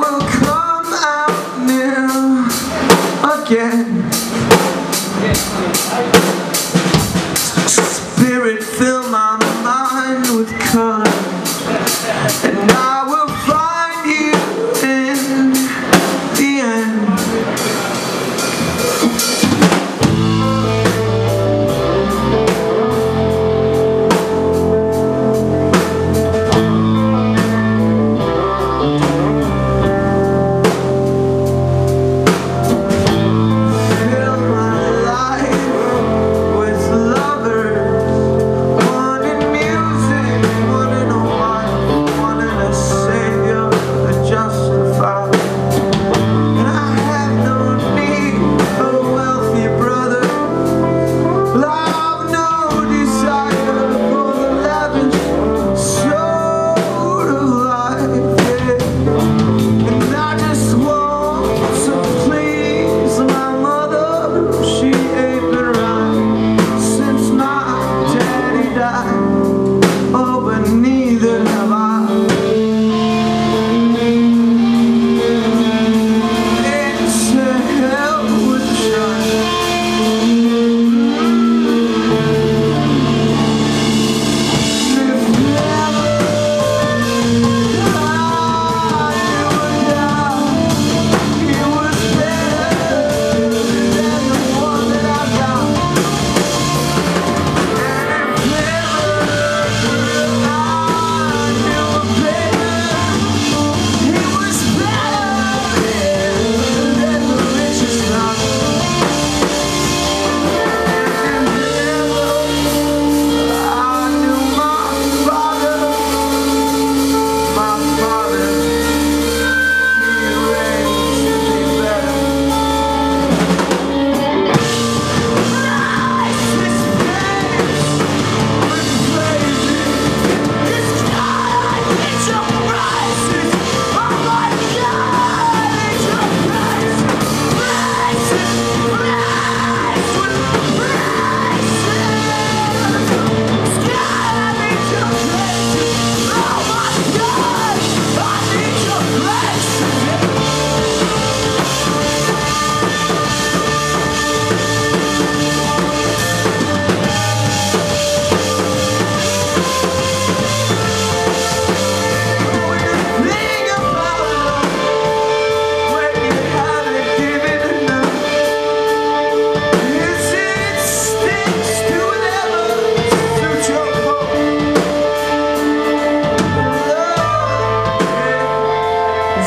will come out new again. Spirit, fill my mind with color, and I.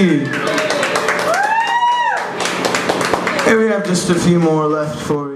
Here And we have just a few more left for